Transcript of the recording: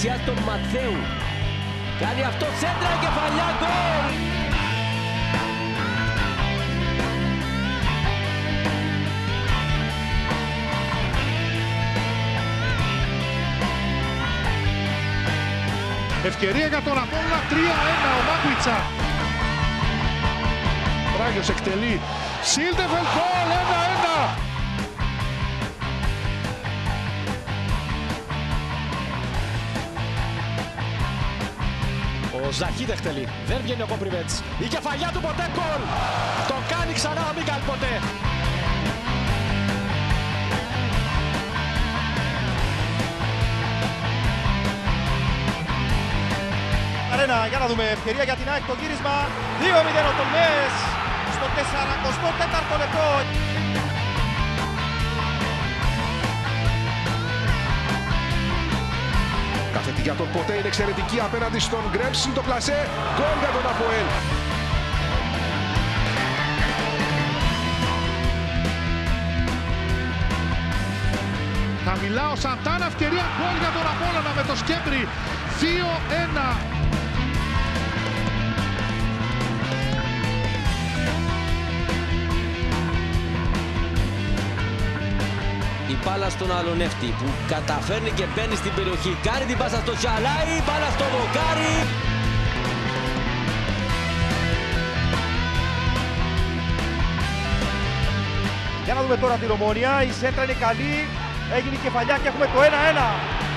δεξιά στον Ματθαίου. Κάνει αυτό σέντρα κεφαλιά γκολ. Ευκαιρία για τον Απόλλωνα 3-1 ο Μάκουιτσα. Ράγιος εκτελεί. Σίλτεφελ γκολ 1-1. Ο Ζαχίδ εκτελεί. Δεν βγαίνει ο Κόμπριβετς. Η κεφαλιά του ποτέ γκολ. Το κάνει ξανά ο Μίκαλ ποτέ. Αρένα, για να δούμε ευκαιρία για την ΑΕΚ το γύρισμα. 2-0 ο Τολμές στο 44ο λεπτό. Κάθετη για τον ποτέ είναι εξαιρετική απέναντι στον Γκρέμψιν το πλασέ. Γκολ για τον Αποέλ. Χαμηλά ο Σαντάνα ευκαιρία γκολ για τον Απόλλωνα με το Σκέμπρι. 2-1. Η μπάλα στον Αλονεύτη που καταφέρνει και μπαίνει στην περιοχή. Κάνει την πάσα στο Τσαλάι, μπάλα στο Βοκάρι. Για να δούμε τώρα την ομόνια. Η σέντρα είναι καλή. Έγινε η κεφαλιά και έχουμε το 1-1.